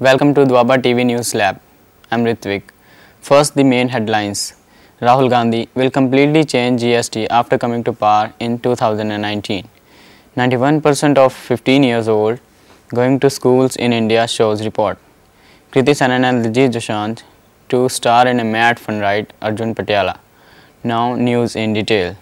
Welcome to Doaba TV News Lab. I'm Ritvik. First, the main headlines. Rahul Gandhi will completely change GST after coming to power in 2019. 91% of 15 years old going to schools in India shows report. Kriti Sanon and Diljit Dosanjh to star in a mad fun ride Arjun Patiala. Now news in detail.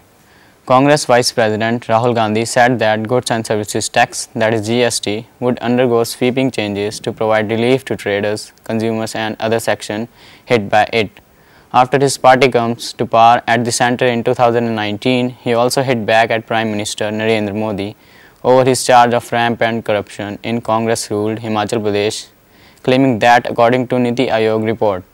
Congress Vice President Rahul Gandhi said that goods and services tax that is GST would undergo sweeping changes to provide relief to traders, consumers and other sections hit by it. After his party comes to power at the center in 2019, he also hit back at Prime Minister Narendra Modi over his charge of rampant corruption in Congress-ruled Himachal Pradesh, claiming that according to Niti Aayog report,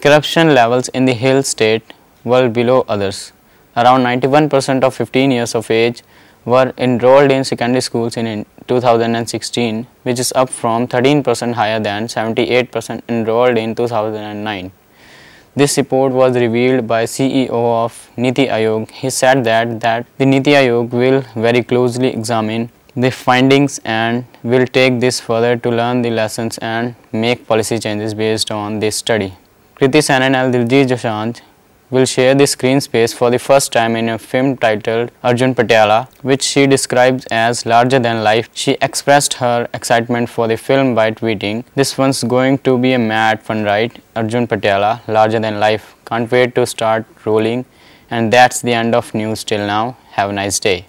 corruption levels in the hill state were below others. Around 91% of 15 years of age were enrolled in secondary schools in 2016, which is up from 13% higher than 78% enrolled in 2009. This report was revealed by CEO of Niti Aayog. He said that, that the Niti Aayog will very closely examine the findings and will take this further to learn the lessons and make policy changes based on this study. Kriti Sanon and Diljit Dosanjh will share the screen space for the first time in a film titled Arjun Patiala, which she describes as larger than life. She expressed her excitement for the film by tweeting, This one's going to be a mad fun ride, Arjun Patiala, larger than life. Can't wait to start rolling. And that's the end of news till now. Have a nice day.